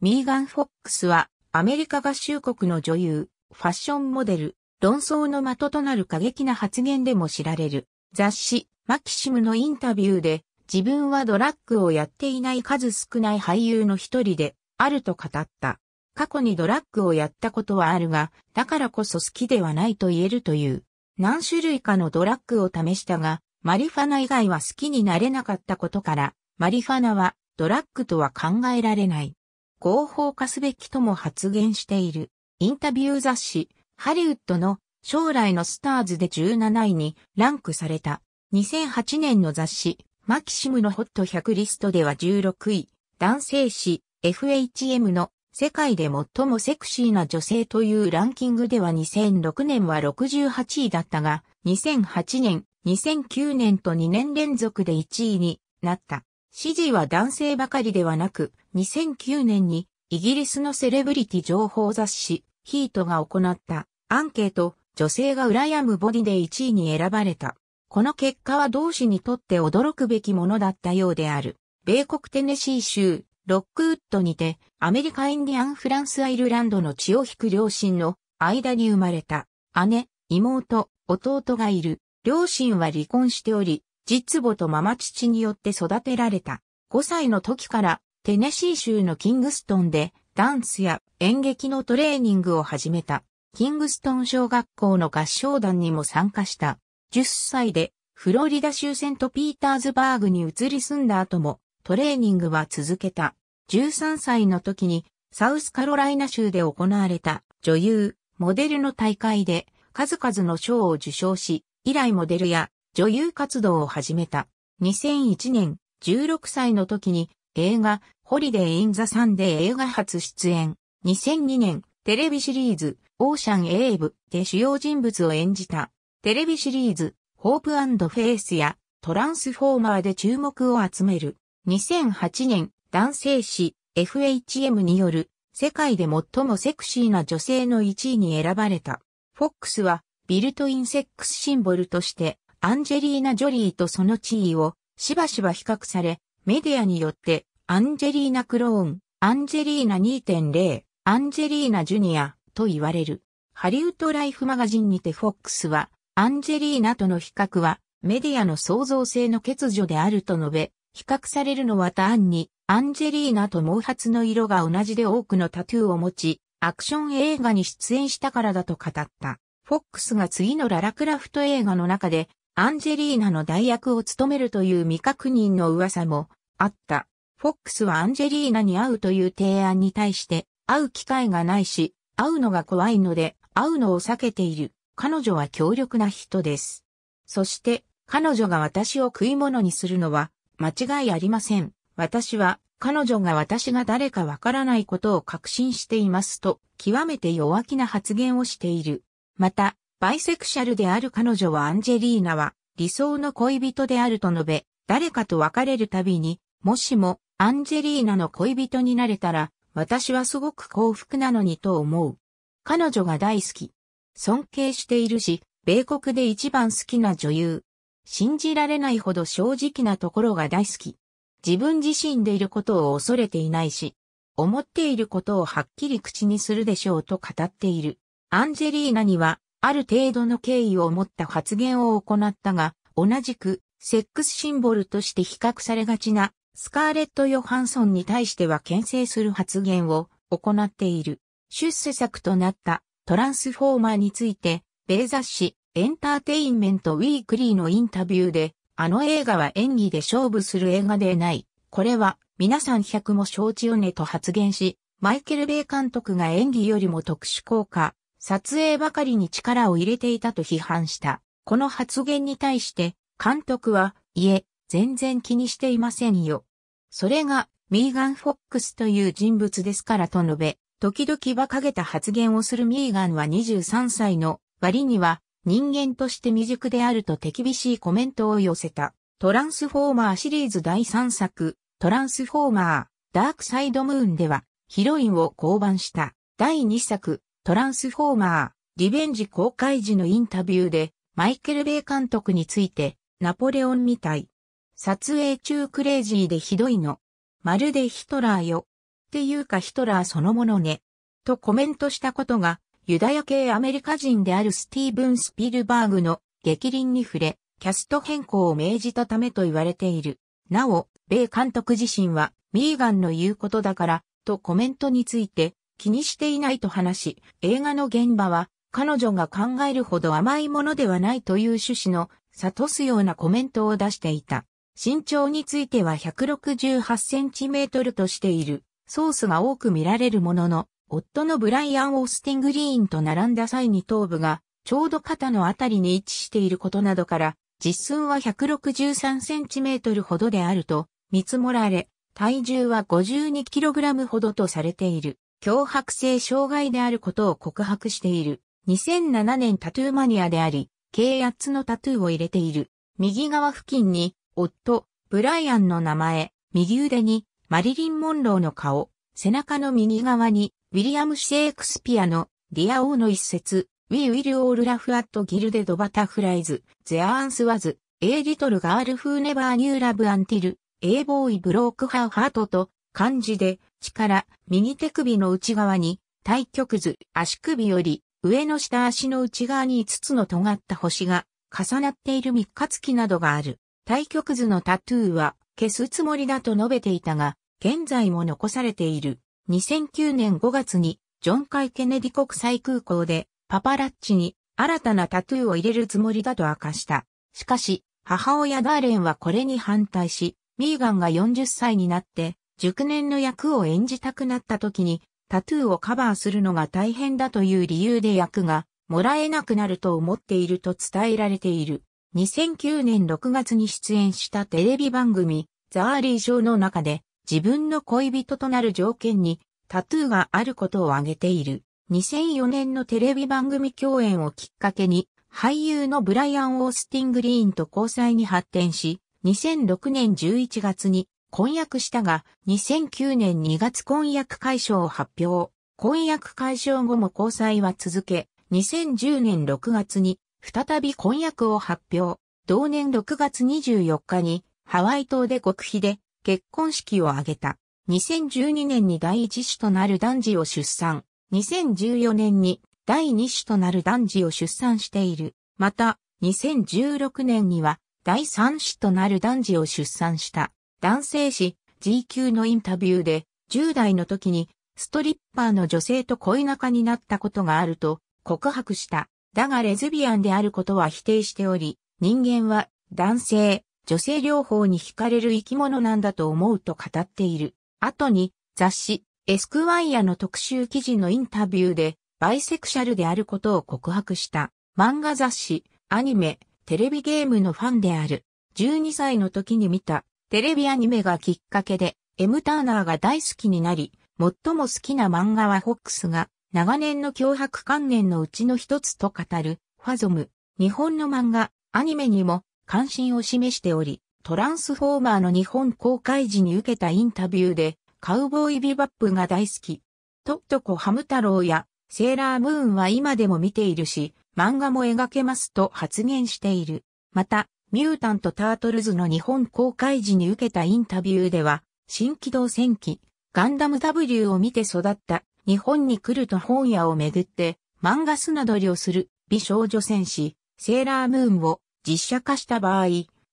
ミーガン・フォックスはアメリカ合衆国の女優、ファッションモデル、論争の的となる過激な発言でも知られる。雑誌、マキシムのインタビューで、自分はドラッグをやっていない数少ない俳優の一人で、あると語った。過去にドラッグをやったことはあるが、だからこそ好きではないと言えるという。何種類かのドラッグを試したが、マリファナ以外は好きになれなかったことから、マリファナはドラッグとは考えられない。合法化すべきとも発言している。インタビュー雑誌、ハリウッドの将来のスターズで17位にランクされた。2008年の雑誌、マキシムのホット100リストでは16位、男性誌、FHM の世界で最もセクシーな女性というランキングでは2006年は68位だったが、2008年、2009年と2年連続で1位になった。支持は男性ばかりではなく、2009年にイギリスのセレブリティ情報雑誌ヒートが行ったアンケート女性が羨むボディで1位に選ばれた。この結果は同志にとって驚くべきものだったようである。米国テネシー州、ロックウッドにて、アメリカインディアンフランスアイルランドの血を引く両親の間に生まれた。姉、妹、弟がいる。両親は離婚しており、実母とママ父によって育てられた。5歳の時からテネシー州のキングストンでダンスや演劇のトレーニングを始めた。キングストン小学校の合唱団にも参加した。10歳でフロリダ州セントピーターズバーグに移り住んだ後もトレーニングは続けた。13歳の時にサウスカロライナ州で行われた女優、モデルの大会で数々の賞を受賞し、以来モデルや女優活動を始めた。2001年、16歳の時に映画、ホリデー・イン・ザ・サンで映画初出演。2002年、テレビシリーズ、オーシャン・アベで主要人物を演じた。テレビシリーズ、ホープ&フェイスやトランスフォーマーで注目を集める。2008年、男性誌 FHM による世界で最もセクシーな女性の1位に選ばれた。フォックスはビルトインセックスシンボルとしてアンジェリーナ・ジョリーとその地位をしばしば比較され、メディアによってアンジェリーナ・クローン、アンジェリーナ2.0、アンジェリーナ・ジュニアと言われる。ハリウッドライフマガジンにてフォックスはアンジェリーナとの比較はメディアの創造性の欠如であると述べ、比較されるのは単にアンジェリーナと毛髪の色が同じで多くのタトゥーを持ち、アクション映画に出演したからだと語った。フォックスが次のララクラフト映画の中でアンジェリーナの代役を務めるという未確認の噂もあった。フォックスはアンジェリーナに会うという提案に対して会う機会がないし、会うのが怖いので会うのを避けている。彼女は強力な人です。そして彼女が私を食い物にするのは間違いありません。私は彼女が私が誰かわからないことを確信していますと極めて弱気な発言をしている。また、バイセクシャルである彼女はアンジェリーナは理想の恋人であると述べ、誰かと別れるたびに、もしもアンジェリーナの恋人になれたら、私はすごく幸福なのにと思う。彼女が大好き。尊敬しているし、米国で一番好きな女優。信じられないほど正直なところが大好き。自分自身でいることを恐れていないし、思っていることをはっきり口にするでしょうと語っている。アンジェリーナにはある程度の敬意を持った発言を行ったが、同じく、セックスシンボルとして比較されがちな、スカーレット・ヨハンソンに対しては牽制する発言を行っている。出世作となったトランスフォーマーについて、米雑誌エンターテインメントウィークリーのインタビューで、あの映画は演技で勝負する映画でない。これは皆さん100も承知よねと発言し、マイケル・ベイ監督が演技よりも特殊効果、撮影ばかりに力を入れていたと批判した。この発言に対して監督は、いえ、全然気にしていませんよ。それがミーガン・フォックスという人物ですからと述べ、時々馬鹿げた発言をするミーガンは23歳の割には人間として未熟であると手厳しいコメントを寄せた。トランスフォーマーシリーズ第3作、トランスフォーマー、ダークサイドムーンではヒロインを降板した第2作、トランスフォーマー、リベンジ公開時のインタビューで、マイケル・ベイ監督について、ナポレオンみたい。撮影中クレイジーでひどいの。まるでヒトラーよ。っていうかヒトラーそのものね。とコメントしたことが、ユダヤ系アメリカ人であるスティーブン・スピルバーグの激鱗に触れ、キャスト変更を命じたためと言われている。なお、米監督自身は、ミーガンの言うことだから、とコメントについて、気にしていないと話し、映画の現場は、彼女が考えるほど甘いものではないという趣旨の、諭すようなコメントを出していた。身長については168センチメートルとしている。ソースが多く見られるものの、夫のブライアン・オースティングリーンと並んだ際に頭部がちょうど肩のあたりに位置していることなどから、実寸は163センチメートルほどであると見積もられ、体重は52キログラムほどとされている。脅迫性障害であることを告白している。2007年タトゥーマニアであり、計8つのタトゥーを入れている。右側付近に、夫、ブライアンの名前、右腕に、マリリン・モンローの顔、背中の右側に、ウィリアム・シェイクスピアの、リア王の一節、We will all laugh at gilded butterflies, there once was, a little girl who never knew love until, a boy broke her heart と漢字で力、右手首の内側に、太極図、足首より上の下足の内側に5つの尖った星が重なっている三日月などがある。対極図のタトゥーは消すつもりだと述べていたが、現在も残されている。2009年5月にジョン・カイ・ケネディ国際空港でパパラッチに新たなタトゥーを入れるつもりだと明かした。しかし、母親ダーレンはこれに反対し、ミーガンが40歳になって熟年の役を演じたくなった時にタトゥーをカバーするのが大変だという理由で役がもらえなくなると思っていると伝えられている。2009年6月に出演したテレビ番組ザーリーショーの中で自分の恋人となる条件にタトゥーがあることを挙げている。2004年のテレビ番組共演をきっかけに、俳優のブライアン・オースティング・リーンと交際に発展し、2006年11月に婚約したが、2009年2月婚約解消を発表。婚約解消後も交際は続け、2010年6月に再び婚約を発表。同年6月24日にハワイ島で極秘で結婚式を挙げた。2012年に第一子となる男児を出産。2014年に第2子となる男児を出産している。また、2016年には第3子となる男児を出産した。男性誌 GQ のインタビューで10代の時にストリッパーの女性と恋仲になったことがあると告白した。だがレズビアンであることは否定しており、人間は男性、女性両方に惹かれる生き物なんだと思うと語っている。後に雑誌エスクワイアの特集記事のインタビューで、バイセクシャルであることを告白した。漫画雑誌、アニメ、テレビゲームのファンである。12歳の時に見たテレビアニメがきっかけで、エム・ターナーが大好きになり、最も好きな漫画はホックスが、長年の脅迫観念のうちの一つと語る、ファゾム。日本の漫画、アニメにも関心を示しており、トランスフォーマーの日本公開時に受けたインタビューで、カウボーイビバップが大好き。トットコハム太郎やセーラームーンは今でも見ているし、漫画も描けますと発言している。また、ミュータント・タートルズの日本公開時に受けたインタビューでは、新機動戦記、ガンダム W を見て育った日本に来ると本屋をめぐって漫画砂取りをする美少女戦士、セーラームーンを実写化した場合、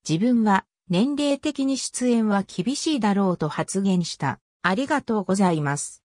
自分は年齢的に出演は厳しいだろうと発言した。ありがとうございます。